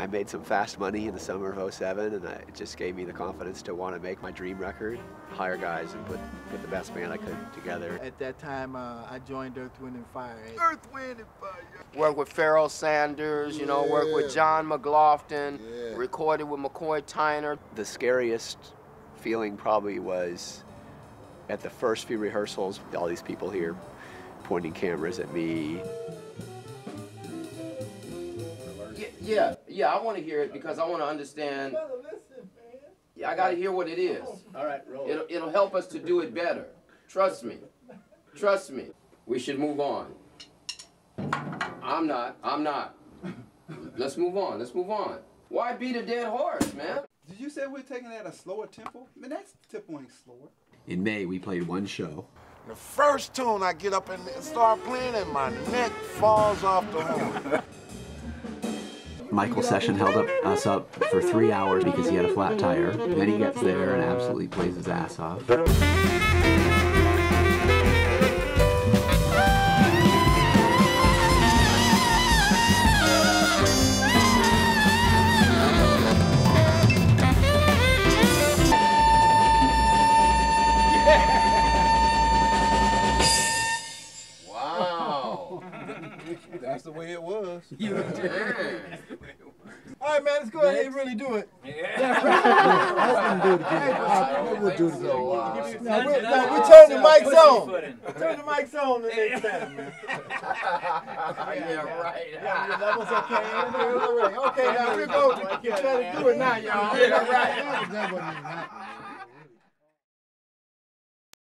I made some fast money in the summer of 07 and I, it just gave me the confidence to want to make my dream record, hire guys and put, put the best band I could together. At that time, uh, I joined Earth, Wind and Fire. Earth, Wind and Fire. Worked with Pharoah Sanders, you know, worked with John McLaughlin, Yeah. recorded with McCoy Tyner. The scariest feeling probably was at the first few rehearsals, all these people here pointing cameras at me. Yeah, yeah, yeah, I want to hear it because I want to understand. Yeah, I got to hear what it is. All right, roll. It'll, it'll help us to do it better. Trust me. Trust me. We should move on. I'm not. I'm not. Let's move on. Let's move on. Why beat a dead horse, man? Did you say we're taking it at a slower tempo? Man, that tempo ain't slower. In May, we played one show. The first tune I get up and start playing, and my neck falls off the horn. Michael Session held up, us up for three hours because he had a flat tire. Then he gets there and absolutely plays his ass off. That's the way it was. Dang. All right, man, let's go ahead and really do it. Yeah. We'll do it again. So, uh, Now, we, now, we turn the mics on. Turn the mics on the next time, man. yeah, right. Yeah, that was okay. All right. Okay, now we're going to try to do it now, y'all. Yeah, right. That wasn't.